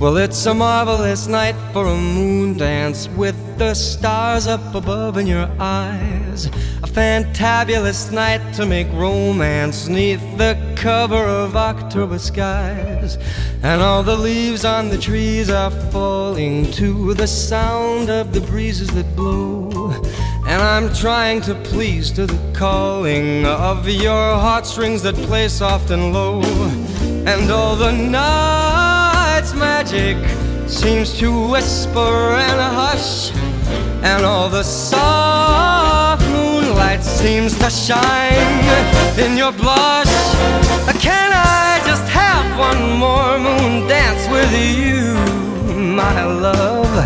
Well, it's a marvelous night for a moon dance with the stars up above in your eyes. A fantabulous night to make romance neath the cover of October skies. And all the leaves on the trees are falling to the sound of the breezes that blow. And I'm trying to please to the calling of your heartstrings that play soft and low. And all the night's magic seems to whisper and a hush. And all the soft moonlight seems to shine in your blush. Can I just have one more moon dance with you, my love?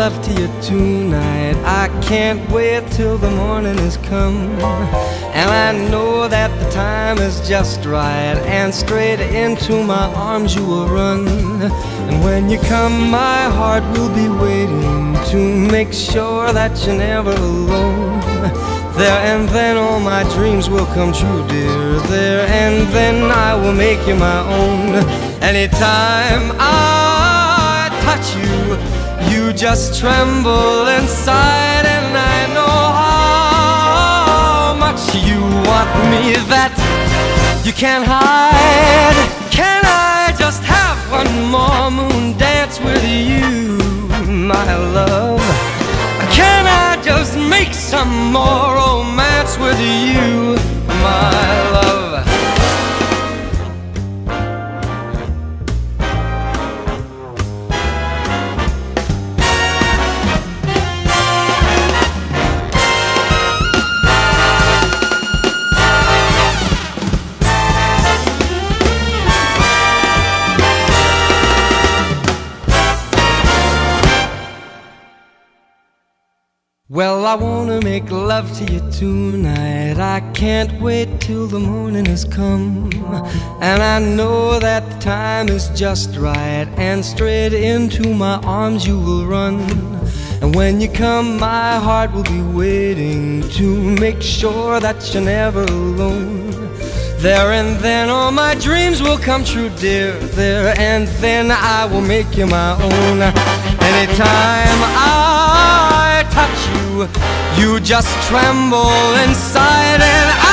Love to you tonight. I can't wait till the morning has come. And I know that the time is just right. And straight into my arms you will run. And when you come, my heart will be waiting to make sure that you're never alone. There and then all my dreams will come true, dear. There and then I will make you my own. Anytime I touch you, you just tremble inside, and I know how much you want me that you can't hide. Can I just have one more moon dance with you, my love? Can I just make some more romance with you, my Well, I wanna make love to you tonight. I can't wait till the morning has come. And I know that the time is just right. And straight into my arms you will run. And when you come, my heart will be waiting to make sure that you're never alone. There and then all my dreams will come true, dear. There and then I will make you my own. Anytime I touch you, just tremble inside, and